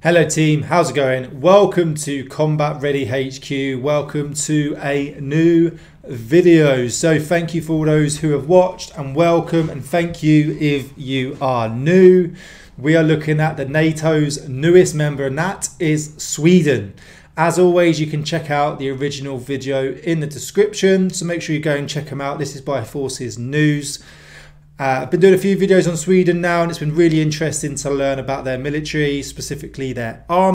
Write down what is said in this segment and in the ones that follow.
Hello, team. How's it going? Welcome to Combat Ready HQ. Welcome to a new video. So, thank you for all those who have watched, and welcome, and thank you if you are new. We are looking at the NATO's newest member, and that is Sweden. As always, you can check out the original video in the description, so make sure you go and check them out. This is by Forces News. Uh, I've been doing a few videos on Sweden now, and it's been really interesting to learn about their military, specifically their army.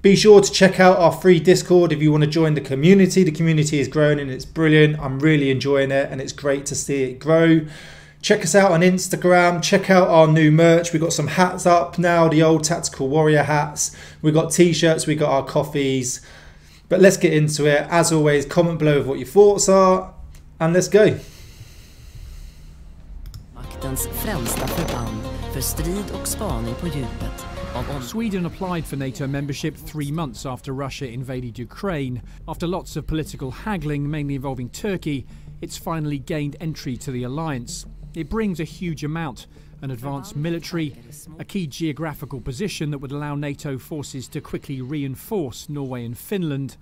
Be sure to check out our free Discord if you want to join the community. The community is growing and it's brilliant. I'm really enjoying it, and it's great to see it grow. Check us out on Instagram. Check out our new merch. We've got some hats up now, the old Tactical Warrior hats. We've got t shirts, we've got our coffees. But let's get into it. As always, comment below with what your thoughts are, and let's go. Maktens främsta förband för strid och spaning på djupet. Sweden applied for NATO membership three months after Russia invaded Ukraine. After lots of political haggling, mainly involving Turkey, it's finally gained entry to the alliance. It brings a huge amount an advanced military, a key geographical position that would allow NATO forces to quickly reinforce Norway and Finland,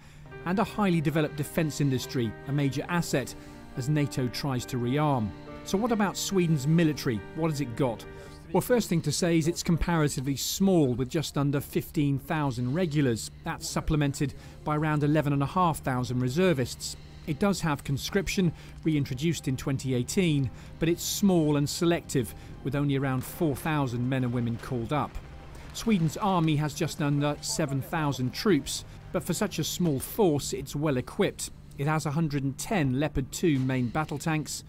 and a highly developed defence industry, a major asset as NATO tries to rearm. So, what about Sweden's military? What has it got? Well, first thing to say is it's comparatively small with just under 15,000 regulars. That's supplemented by around 11,500 reservists. It does have conscription, reintroduced in 2018, but it's small and selective, with only around 4,000 men and women called up. Sweden's army has just under 7,000 troops, but for such a small force, it's well equipped. It has 110 Leopard 2 main battle tanks,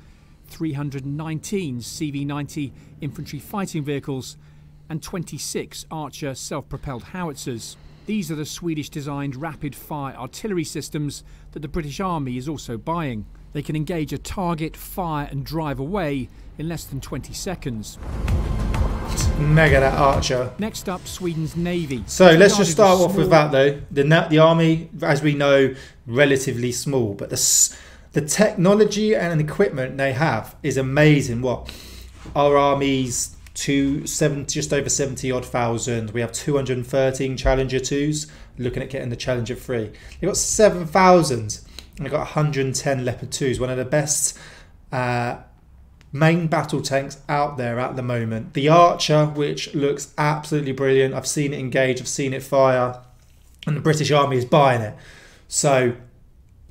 319 CV 90 infantry fighting vehicles, and 26 Archer self propelled howitzers. These are the Swedish designed rapid fire artillery systems that the British Army is also buying. They can engage a target, fire, and drive away in less than 20 seconds. Mega that Archer. Next up, Sweden's Navy. So let's just start off with that though. The the army, as we know, relatively small, but the the technology and equipment they have is amazing. What? Our armies two seven just over 70 odd thousand. We have 213 challenger 2s looking at getting the challenger 3 they've got 7000 and they've got 110 leopard 2s one of the best uh, main battle tanks out there at the moment. The archer which looks absolutely brilliant. I've seen it engage i've seen it fire and the british army is buying it. So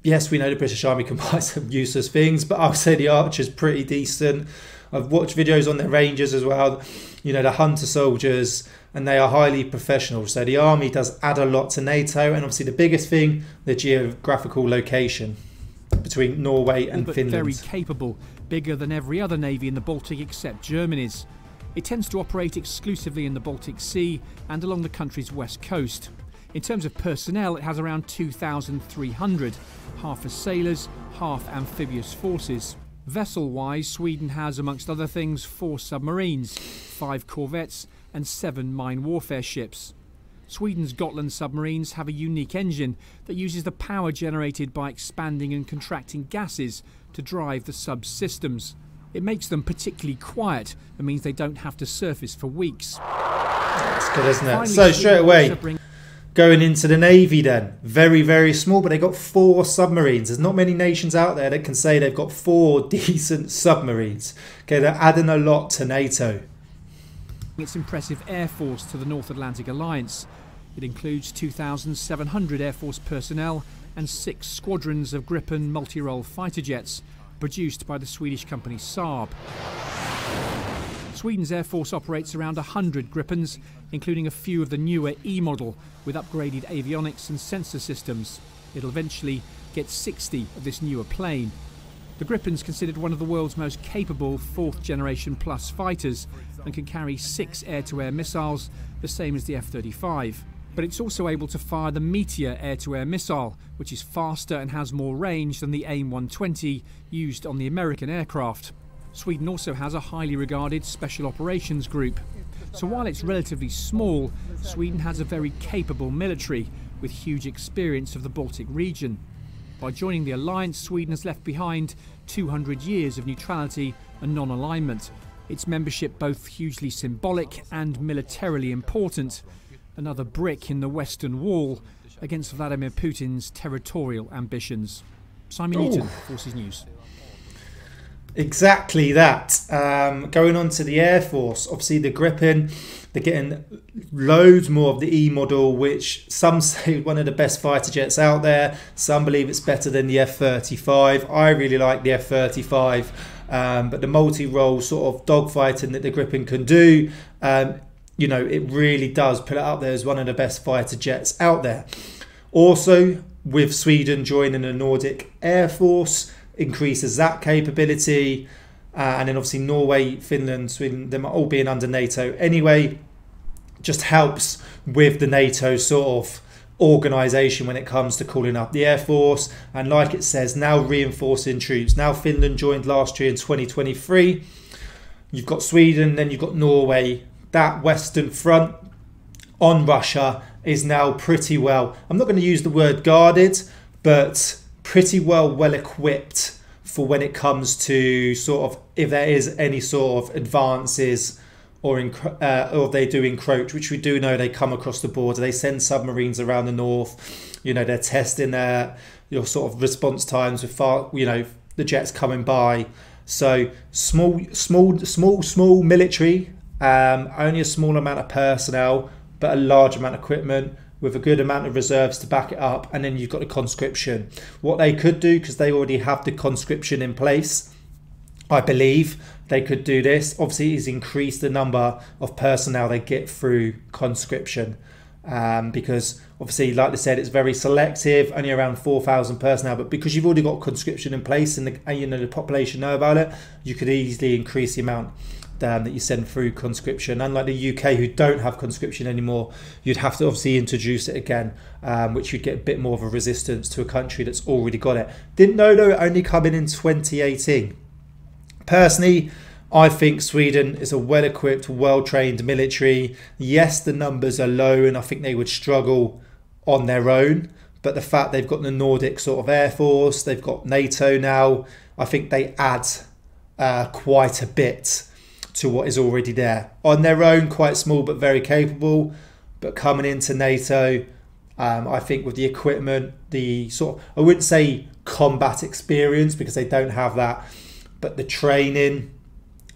yes, we know the British Army can buy some useless things, but I would say the Archer's pretty decent. I've watched videos on the Rangers as well, you know, the Hunter soldiers, and they are highly professional. So the Army does add a lot to NATO, and obviously the biggest thing, the geographical location between Norway and but Finland. Very capable, bigger than every other navy in the Baltic except Germany's. It tends to operate exclusively in the Baltic Sea and along the country's west coast. In terms of personnel, it has around 2,300, half as sailors, half amphibious forces. Vessel wise, Sweden has, amongst other things, four submarines, five corvettes, and seven mine warfare ships. Sweden's Gotland submarines have a unique engine that uses the power generated by expanding and contracting gases to drive the subsystems. It makes them particularly quiet and means they don't have to surface for weeks. That's good, isn't it? Finally, so straight away, Going into the Navy, then. Very, very small, but they got four submarines. There's not many nations out there that can say they've got four decent submarines. Okay, they're adding a lot to NATO. Its impressive air force to the North Atlantic Alliance. It includes 2,700 Air Force personnel and six squadrons of Gripen multi role fighter jets, produced by the Swedish company Saab. Sweden's Air Force operates around 100 Gripens, including a few of the newer E model with upgraded avionics and sensor systems. It'll eventually get 60 of this newer plane. The Gripen's considered one of the world's most capable fourth generation plus fighters and can carry six air to air missiles, the same as the F 35. But it's also able to fire the Meteor air to air missile, which is faster and has more range than the AIM 120 used on the American aircraft. Sweden also has a highly regarded Special Operations Group. So while it's relatively small, Sweden has a very capable military with huge experience of the Baltic region. By joining the alliance, Sweden has left behind 200 years of neutrality and non alignment. Its membership both hugely symbolic and militarily important, another brick in the Western Wall against Vladimir Putin's territorial ambitions. Simon Ooh. Newton, Forces News. Exactly that. Um, going on to the Air Force, obviously the Gripen, they're getting loads more of the E model, which some say one of the best fighter jets out there. Some believe it's better than the F 35. I really like the F 35, um, but the multi role sort of dogfighting that the Gripen can do, um, you know, it really does put it up there as one of the best fighter jets out there. Also, with Sweden joining the Nordic Air Force, increases that capability. Uh, and then obviously Norway, Finland, Sweden, them all being under NATO anyway, just helps with the NATO sort of organisation when it comes to calling up the Air Force. And like it says, now reinforcing troops. Now Finland joined last year in 2023. You've got Sweden, then you've got Norway. That Western front on Russia is now pretty well, I'm not going to use the word guarded, but pretty well well equipped for when it comes to sort of if there is any sort of advances or uh, or they do encroach, which we do know they come across the border. They send submarines around the north. You know they're testing their your sort of response times with far you know the jets coming by. So small, small, small, small military. Um, only a small amount of personnel, but a large amount of equipment with a good amount of reserves to back it up, and then you've got the conscription. What they could do, because they already have the conscription in place, I believe they could do this. Obviously, is increase the number of personnel they get through conscription. Um, because obviously, like I said, it's very selective, only around 4,000 personnel. But because you've already got conscription in place and, the, and you know the population know about it, you could easily increase the amount um, that you send through conscription. Unlike the UK, who don't have conscription anymore, you'd have to obviously introduce it again, um, which you'd get a bit more of a resistance to a country that's already got it. Didn't know though, only coming in 2018. Personally, I think Sweden is a well equipped, well trained military. Yes, the numbers are low, and I think they would struggle on their own. But the fact they've got the Nordic sort of air force, they've got NATO now, I think they add uh, quite a bit to what is already there. On their own, quite small but very capable. But coming into NATO, um, I think with the equipment, the sort of, I wouldn't say combat experience because they don't have that, but the training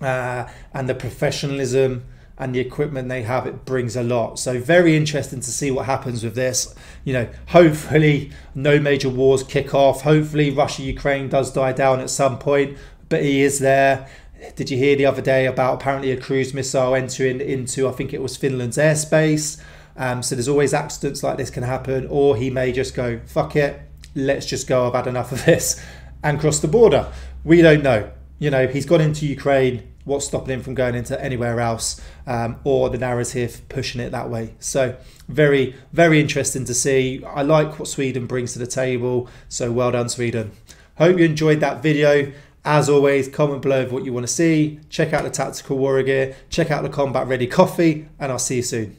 uh, and the professionalism and the equipment they have, it brings a lot. So very interesting to see what happens with this. You know, hopefully no major wars kick off. Hopefully Russia Ukraine does die down at some point, but he is there. Did you hear the other day about apparently a cruise missile entering into, I think it was Finland's airspace? Um, so there's always accidents like this can happen, or he may just go, fuck it, let's just go, I've had enough of this, and cross the border. We don't know. You know, he's gone into Ukraine. What's stopping him from going into anywhere else, um, or the narrative pushing it that way? So, very, very interesting to see. I like what Sweden brings to the table. So, well done, Sweden. Hope you enjoyed that video. As always, comment below what you want to see. Check out the Tactical Warrior gear. Check out the Combat Ready coffee, and I'll see you soon.